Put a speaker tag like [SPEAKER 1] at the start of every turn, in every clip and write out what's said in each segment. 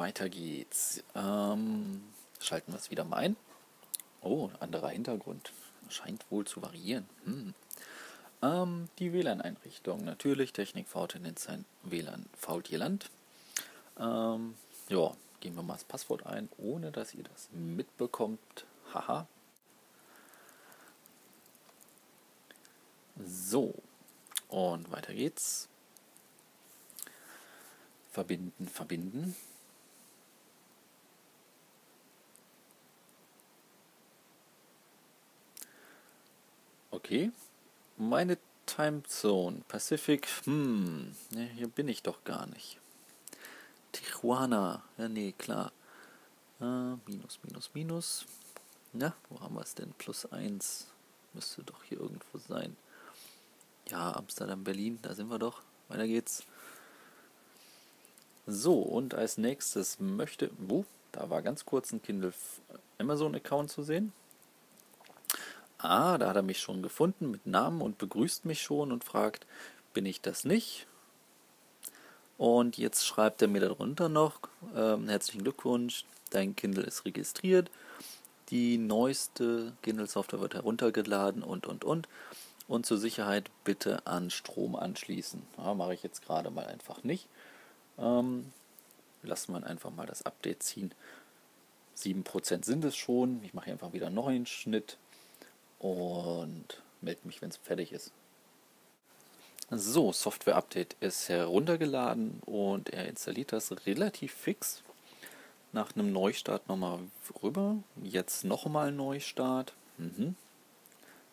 [SPEAKER 1] weiter geht's. Ähm, schalten wir es wieder mal ein. Oh, anderer Hintergrund. Scheint wohl zu variieren. Hm. Ähm, die WLAN-Einrichtung. Natürlich, Technik V-Tendenz sein WLAN Faultierland. Ähm, ja, geben wir mal das Passwort ein, ohne dass ihr das mitbekommt. Haha. So, und weiter geht's. Verbinden, verbinden. Okay. Meine Timezone, Pacific, hm, ne, hier bin ich doch gar nicht. Tijuana, ja nee, klar. Äh, minus, minus, minus. Na, wo haben wir es denn? Plus 1. Müsste doch hier irgendwo sein. Ja, Amsterdam, Berlin, da sind wir doch. Weiter geht's. So, und als nächstes möchte. Wo? Da war ganz kurz ein Kindle Amazon-Account zu sehen. Ah, da hat er mich schon gefunden mit Namen und begrüßt mich schon und fragt, bin ich das nicht? Und jetzt schreibt er mir darunter noch, ähm, herzlichen Glückwunsch, dein Kindle ist registriert, die neueste Kindle-Software wird heruntergeladen und, und, und. Und zur Sicherheit bitte an Strom anschließen. Ja, mache ich jetzt gerade mal einfach nicht. Ähm, lassen wir einfach mal das Update ziehen. 7% sind es schon. Ich mache einfach wieder einen neuen Schnitt und melde mich, wenn es fertig ist. So, Software Update ist heruntergeladen und er installiert das relativ fix. Nach einem Neustart nochmal rüber. Jetzt nochmal Neustart. Mhm.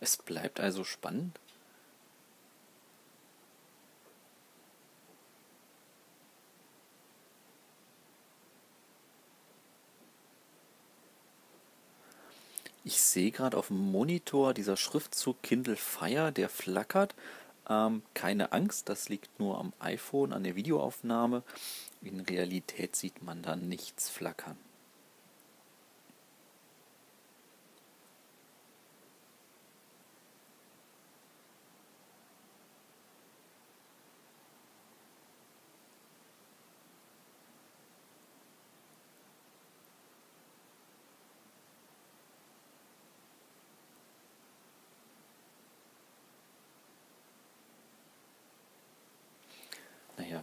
[SPEAKER 1] Es bleibt also spannend. Ich sehe gerade auf dem Monitor dieser Schriftzug Kindle Fire, der flackert. Ähm, keine Angst, das liegt nur am iPhone, an der Videoaufnahme. In Realität sieht man da nichts flackern.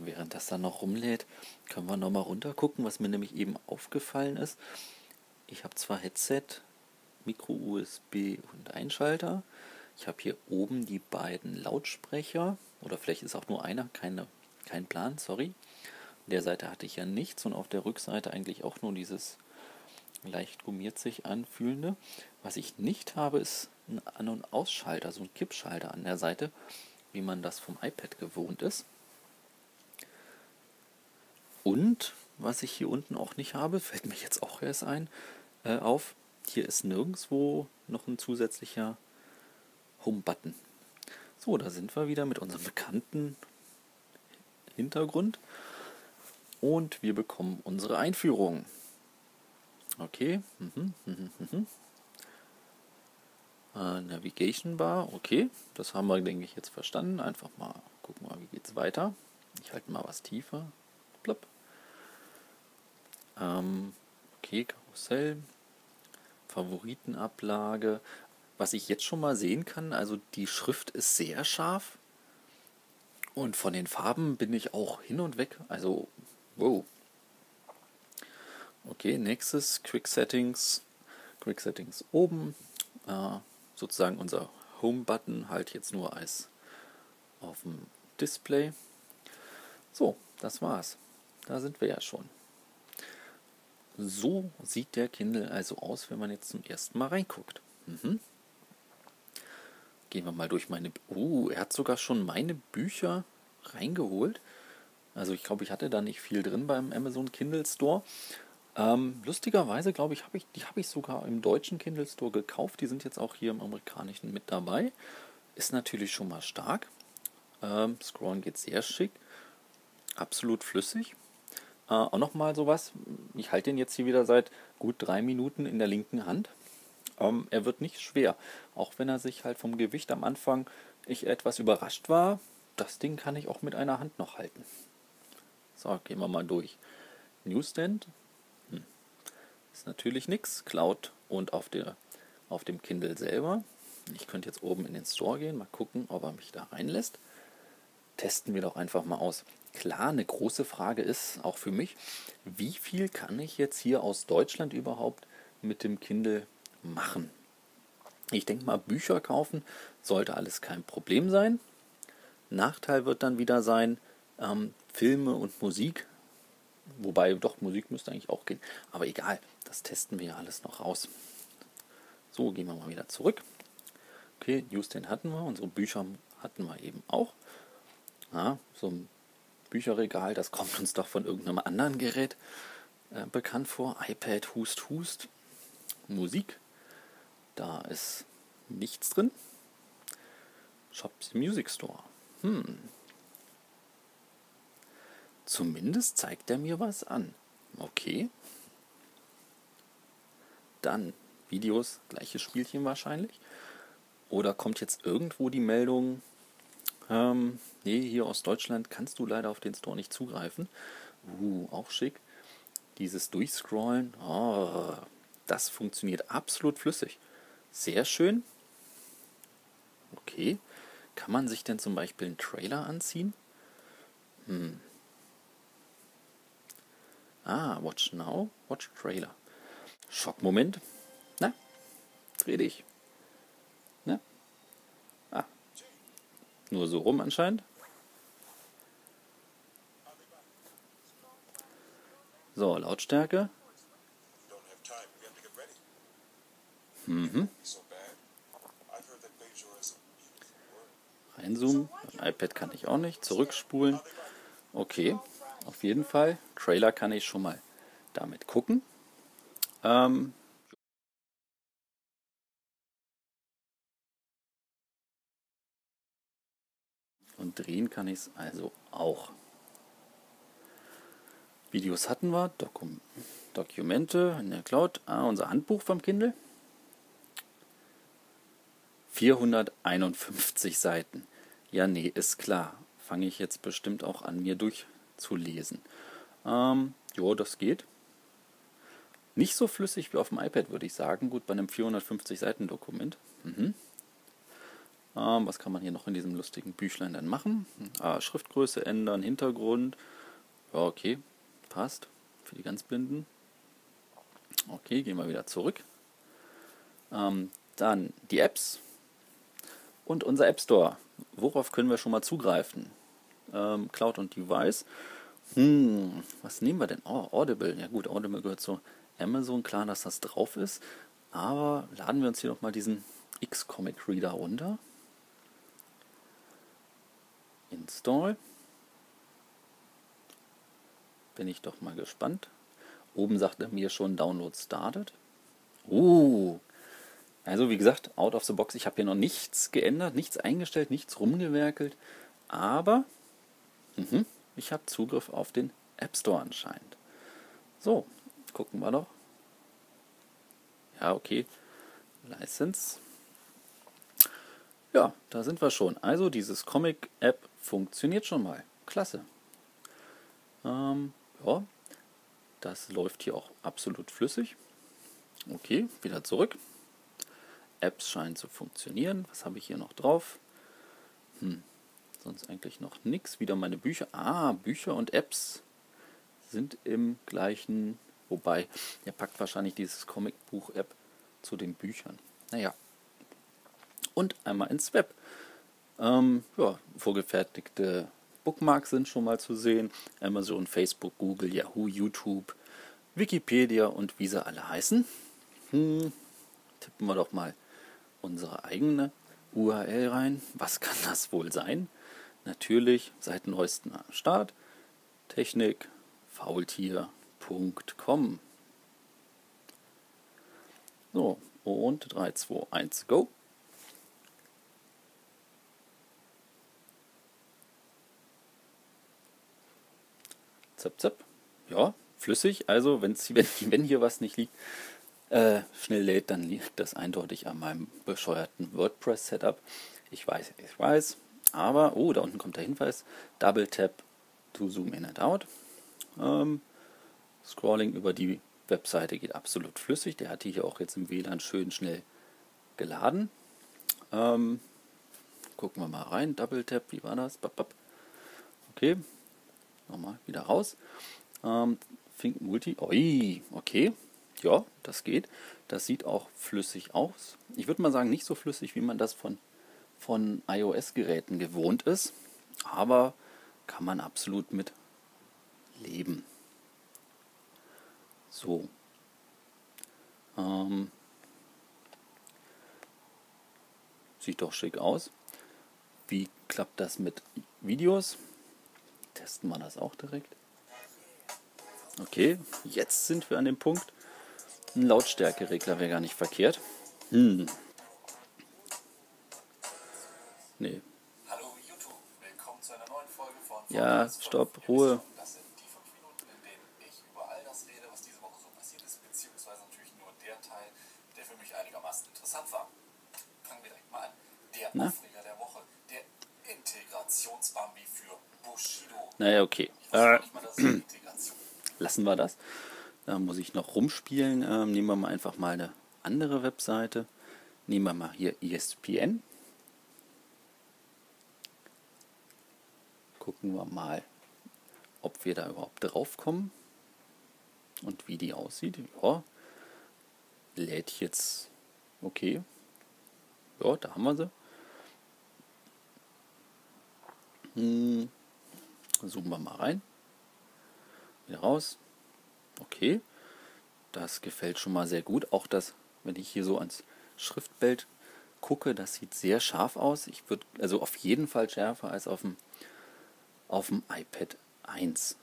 [SPEAKER 1] Während das dann noch rumlädt, können wir nochmal runter gucken, was mir nämlich eben aufgefallen ist. Ich habe zwar Headset, Micro-USB und Einschalter. Ich habe hier oben die beiden Lautsprecher. Oder vielleicht ist auch nur einer, keine, kein Plan, sorry. An der Seite hatte ich ja nichts und auf der Rückseite eigentlich auch nur dieses leicht gummiert sich anfühlende. Was ich nicht habe, ist ein An- und Ausschalter, so ein Kippschalter an der Seite, wie man das vom iPad gewohnt ist. Und was ich hier unten auch nicht habe, fällt mir jetzt auch erst ein, äh, auf, hier ist nirgendwo noch ein zusätzlicher Home-Button. So, da sind wir wieder mit unserem bekannten Hintergrund. Und wir bekommen unsere Einführung. Okay. Mhm, mhm, mhm. Äh, Navigation Bar, okay. Das haben wir, denke ich, jetzt verstanden. Einfach mal gucken, wie geht es weiter. Ich halte mal was tiefer. Plopp. Ähm, okay, Karussell. Favoritenablage. Was ich jetzt schon mal sehen kann, also die Schrift ist sehr scharf. Und von den Farben bin ich auch hin und weg. Also, wow. Okay, nächstes Quick Settings. Quick Settings oben. Äh, sozusagen unser Home-Button halt jetzt nur als auf dem Display. So, das war's. Da sind wir ja schon. So sieht der Kindle also aus, wenn man jetzt zum ersten Mal reinguckt. Mhm. Gehen wir mal durch meine. Oh, er hat sogar schon meine Bücher reingeholt. Also ich glaube, ich hatte da nicht viel drin beim Amazon Kindle Store. Ähm, lustigerweise, glaube ich, habe ich, die habe ich sogar im deutschen Kindle Store gekauft. Die sind jetzt auch hier im amerikanischen mit dabei. Ist natürlich schon mal stark. Ähm, Scrollen geht sehr schick. Absolut flüssig. Äh, auch nochmal sowas. Ich halte den jetzt hier wieder seit gut drei Minuten in der linken Hand. Ähm, er wird nicht schwer. Auch wenn er sich halt vom Gewicht am Anfang ich etwas überrascht war. Das Ding kann ich auch mit einer Hand noch halten. So, gehen wir mal durch. Newsstand. Hm. Ist natürlich nichts. Cloud und auf, der, auf dem Kindle selber. Ich könnte jetzt oben in den Store gehen, mal gucken, ob er mich da reinlässt. Testen wir doch einfach mal aus. Klar, eine große Frage ist auch für mich, wie viel kann ich jetzt hier aus Deutschland überhaupt mit dem Kindle machen? Ich denke mal, Bücher kaufen sollte alles kein Problem sein. Nachteil wird dann wieder sein, ähm, Filme und Musik. Wobei doch, Musik müsste eigentlich auch gehen. Aber egal, das testen wir ja alles noch raus. So, gehen wir mal wieder zurück. Okay, Newsstand hatten wir, unsere Bücher hatten wir eben auch. Ja, so Bücherregal, das kommt uns doch von irgendeinem anderen Gerät äh, bekannt vor. iPad, Hust, Hust. Musik, da ist nichts drin. Shops Music Store. Hm. Zumindest zeigt er mir was an. Okay. Dann Videos, gleiches Spielchen wahrscheinlich. Oder kommt jetzt irgendwo die Meldung, ähm, nee, hier aus Deutschland kannst du leider auf den Store nicht zugreifen. Uh, auch schick. Dieses Durchscrollen, oh, das funktioniert absolut flüssig. Sehr schön. Okay. Kann man sich denn zum Beispiel einen Trailer anziehen? Hm. Ah, Watch Now, Watch Trailer. Schockmoment. Na, dreh dich. Na? Ah. Nur so rum anscheinend. So, Lautstärke. Mhm. Reinzoomen. Ein iPad kann ich auch nicht. Zurückspulen. Okay, auf jeden Fall. Trailer kann ich schon mal damit gucken. Ähm, und drehen kann ich es also auch. Videos hatten wir, Dokum Dokumente in der Cloud, ah, unser Handbuch vom Kindle. 451 Seiten. Ja, nee, ist klar. Fange ich jetzt bestimmt auch an, mir durchzulesen. Ähm, jo, das geht. Nicht so flüssig wie auf dem iPad, würde ich sagen. Gut, bei einem 450 Seiten Dokument. Mhm. Ähm, was kann man hier noch in diesem lustigen Büchlein dann machen? Ah, Schriftgröße ändern, Hintergrund. Ja, okay, passt. Für die Ganzblinden. Okay, gehen wir wieder zurück. Ähm, dann die Apps und unser App Store worauf können wir schon mal zugreifen? Ähm, Cloud und Device. Hm, was nehmen wir denn? Oh, Audible. Ja gut, Audible gehört zu Amazon. Klar, dass das drauf ist. Aber laden wir uns hier noch mal diesen X-Comic Reader runter. Install. Bin ich doch mal gespannt. Oben sagt er mir schon Download started. Uh, also wie gesagt, out of the box, ich habe hier noch nichts geändert, nichts eingestellt, nichts rumgewerkelt, aber mh, ich habe Zugriff auf den App Store anscheinend. So, gucken wir doch. Ja, okay. License. Ja, da sind wir schon. Also dieses Comic-App funktioniert schon mal. Klasse. Ähm, ja, das läuft hier auch absolut flüssig. Okay, wieder zurück. Apps scheinen zu funktionieren. Was habe ich hier noch drauf? Hm, sonst eigentlich noch nichts. Wieder meine Bücher. Ah, Bücher und Apps sind im gleichen. Wobei, er packt wahrscheinlich dieses Comicbuch-App zu den Büchern. Naja. Und einmal ins Web. Ähm, ja, vorgefertigte Bookmarks sind schon mal zu sehen. Amazon, Facebook, Google, Yahoo, YouTube, Wikipedia und wie sie alle heißen. Hm, tippen wir doch mal unsere eigene URL rein. Was kann das wohl sein? Natürlich seit neuestem Start technik faultier.com. So, und 3, 2, 1, go. Zap, zap. Ja, flüssig. Also, wenn's, wenn, wenn hier was nicht liegt, äh, schnell lädt, dann liegt das eindeutig an meinem bescheuerten WordPress-Setup. Ich weiß, ich weiß. Aber, oh, da unten kommt der Hinweis. Double Tap to Zoom in and out. Ähm, Scrolling über die Webseite geht absolut flüssig. Der hat die hier auch jetzt im WLAN schön schnell geladen. Ähm, gucken wir mal rein. Double Tap, wie war das? Okay, nochmal wieder raus. Ähm, Think Multi, oi, okay, ja, das geht. Das sieht auch flüssig aus. Ich würde mal sagen, nicht so flüssig, wie man das von, von iOS-Geräten gewohnt ist, aber kann man absolut mit leben. So. Ähm, sieht doch schick aus. Wie klappt das mit Videos? Testen wir das auch direkt. Okay, jetzt sind wir an dem Punkt. Ein Lautstärkeregler wäre gar nicht verkehrt. Hm. Nee.
[SPEAKER 2] Hallo YouTube, willkommen zu einer neuen Folge von
[SPEAKER 1] Ja, stopp, Ruhe.
[SPEAKER 2] Das sind die fünf Minuten, in denen ich über all das rede, was diese Woche so passiert ist, beziehungsweise natürlich nur der Teil, der für mich einigermaßen interessant war. Fangen wir direkt mal an. Der
[SPEAKER 1] Na?
[SPEAKER 2] Aufreger der Woche, der Integrationsbambi für.
[SPEAKER 1] Naja, okay. Äh, lassen wir das. Da muss ich noch rumspielen. Ähm, nehmen wir mal einfach mal eine andere Webseite. Nehmen wir mal hier ESPN. Gucken wir mal, ob wir da überhaupt drauf kommen und wie die aussieht. Ja, lädt jetzt. Okay. Ja, da haben wir sie. Hm. Zoomen wir mal rein. Wieder raus. Okay. Das gefällt schon mal sehr gut. Auch das, wenn ich hier so ans Schriftbild gucke, das sieht sehr scharf aus. Ich würde, also auf jeden Fall schärfer als auf dem, auf dem iPad 1.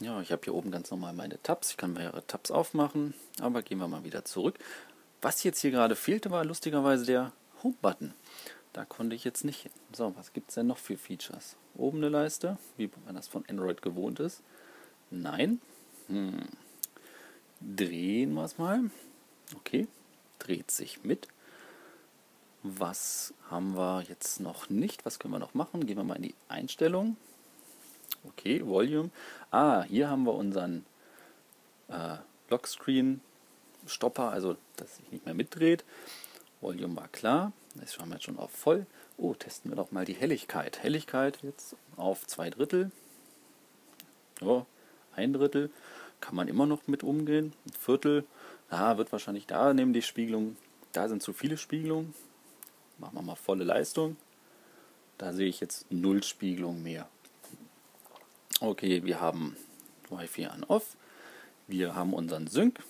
[SPEAKER 1] Ja, ich habe hier oben ganz normal meine Tabs. Ich kann mehrere Tabs aufmachen, aber gehen wir mal wieder zurück. Was jetzt hier gerade fehlte, war lustigerweise der Home-Button. Da konnte ich jetzt nicht hin. So, was gibt es denn noch für Features? Oben eine Leiste, wie man das von Android gewohnt ist. Nein. Hm. Drehen wir es mal. Okay, dreht sich mit. Was haben wir jetzt noch nicht? Was können wir noch machen? Gehen wir mal in die Einstellung. Okay, Volume. Ah, hier haben wir unseren äh, Lockscreen-Stopper, also dass sich nicht mehr mitdreht. Volume war klar. Das haben wir jetzt schon auf voll. Oh, testen wir doch mal die Helligkeit. Helligkeit jetzt auf zwei Drittel. Ja, ein Drittel kann man immer noch mit umgehen. Ein Viertel, da wird wahrscheinlich da neben die Spiegelung, da sind zu viele Spiegelungen. Machen wir mal volle Leistung. Da sehe ich jetzt null Spiegelung mehr. Okay, wir haben Wi-Fi an off. Wir haben unseren Sync.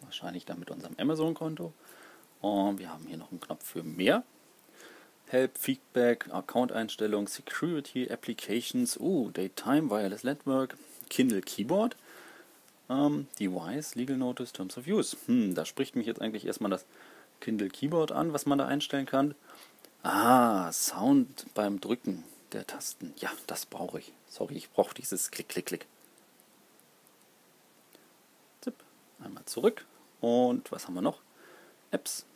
[SPEAKER 1] Wahrscheinlich dann mit unserem Amazon-Konto. Und wir haben hier noch einen Knopf für mehr. Help, Feedback, Account-Einstellung, Security, Applications, uh, Daytime, Wireless Network, Kindle Keyboard, ähm, Device, Legal Notice, Terms of Use. Hm, da spricht mich jetzt eigentlich erstmal das Kindle Keyboard an, was man da einstellen kann. Ah, Sound beim Drücken der Tasten. Ja, das brauche ich. Sorry, ich brauche dieses Klick, Klick, Klick. Zip. Einmal zurück. Und was haben wir noch? Apps.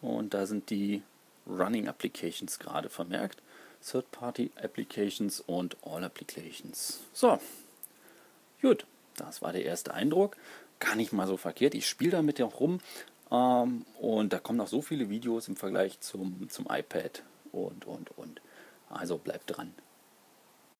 [SPEAKER 1] Und da sind die Running Applications gerade vermerkt. Third-Party Applications und All Applications. So, gut, das war der erste Eindruck. Gar nicht mal so verkehrt. Ich spiele damit ja auch rum. Ähm, und da kommen noch so viele Videos im Vergleich zum, zum iPad und, und, und. Also bleibt dran.